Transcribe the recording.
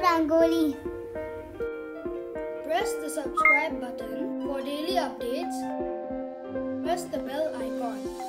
Rangoli. Press the subscribe button for daily updates. Press the bell icon.